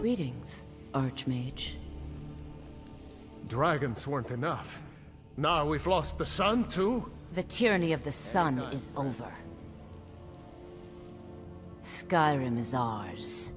Greetings, Archmage. Dragons weren't enough. Now we've lost the sun, too? The tyranny of the sun is over. Skyrim is ours.